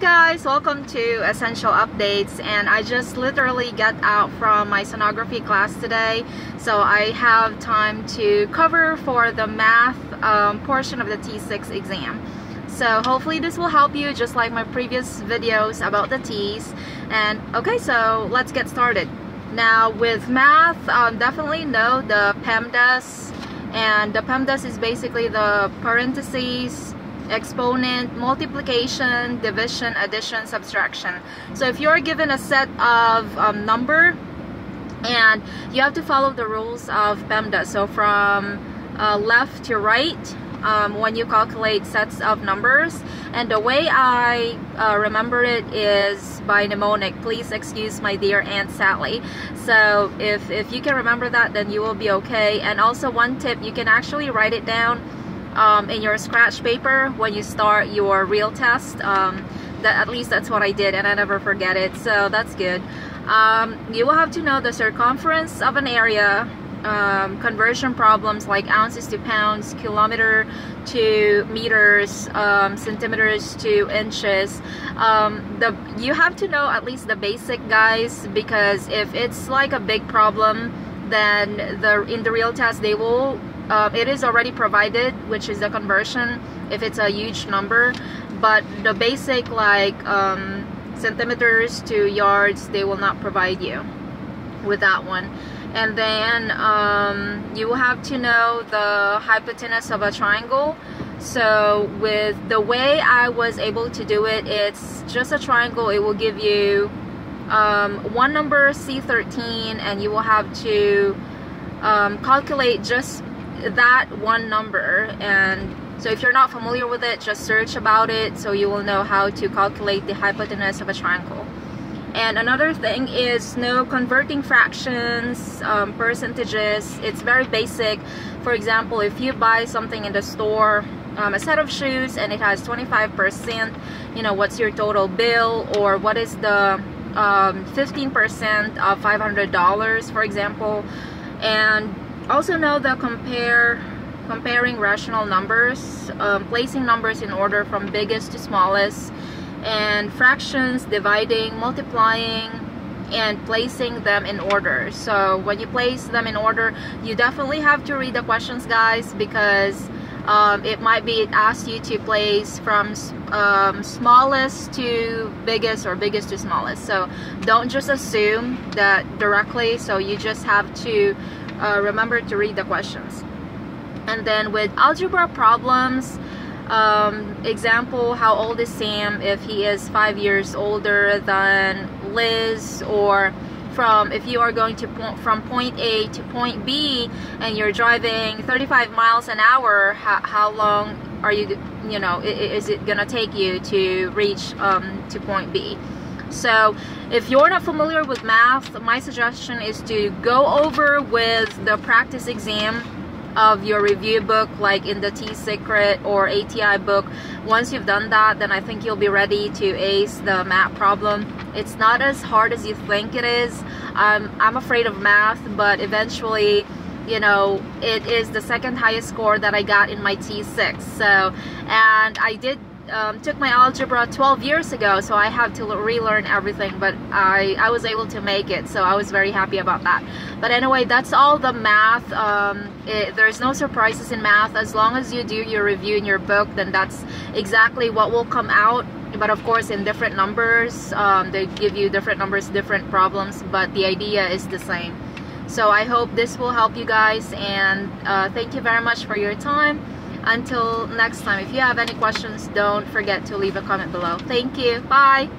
Guys, welcome to Essential Updates and I just literally got out from my sonography class today so I have time to cover for the math um, portion of the TEAS 6 exam. So hopefully this will help you just like my previous videos about the TEAS and okay so let's get started. Now with math um, definitely know the PEMDAS and the PEMDAS is basically the parentheses exponent, multiplication, division, addition, subtraction. So if you're given a set of um, number and you have to follow the rules of PEMDAS. So from uh, left to right, um, when you calculate sets of numbers and the way I uh, remember it is by mnemonic please excuse my dear aunt Sally so if, if you can remember that then you will be okay and also one tip you can actually write it down um, in your scratch paper when you start your real test. Um, that at least that's what I did and I never forget it so that's good. Um, you will have to know the circumference of an area um, conversion problems like ounces to pounds, kilometer to meters, um, centimeters to inches. Um, the you have to know at least the basic guys because if it's like a big problem, then the in the real test they will uh, it is already provided which is the conversion if it's a huge number. But the basic like um, centimeters to yards they will not provide you with that one. And then um, you will have to know the hypotenuse of a triangle. So with the way I was able to do it it's just a triangle. It will give you um, one number C13 and you will have to um, calculate just that one number. And so if you're not familiar with it just search about it so you will know how to calculate the hypotenuse of a triangle. And another thing is no converting fractions um, percentages. It's very basic. For example if you buy something in the store um, a set of shoes and it has 25% you know what's your total bill? Or what is the 15% um, of $500 for example? And also know the compare comparing rational numbers um, placing numbers in order from biggest to smallest and fractions dividing multiplying and placing them in order. So when you place them in order you definitely have to read the questions guys because um, it might be asked you to place from um, smallest to biggest or biggest to smallest. So don't just assume that directly. So you just have to uh, remember to read the questions. And then with algebra problems um, example how old is Sam if he is five years older than Liz? Or from if you are going to point from point A to point B and you're driving 35 miles an hour how, how long are you you know is it gonna take you to reach um, to point B so if you're not familiar with math, my suggestion is to go over with the practice exam of your review book like in the TEAS Secret or ATI book. Once you've done that, then I think you'll be ready to ace the math problem. It's not as hard as you think it is. I'm afraid of math, but eventually you know it is the second highest score that I got in my TEAS 6 so and I did um, took my algebra 12 years ago so I have to relearn everything but I, I was able to make it so I was very happy about that. But anyway that's all the math um, it, there's no surprises in math. As long as you do your review in your book then that's exactly what will come out. But of course in different numbers um, they give you different numbers different problems but the idea is the same. So I hope this will help you guys and uh, thank you very much for your time until next time, if you have any questions, don't forget to leave a comment below. Thank you. Bye.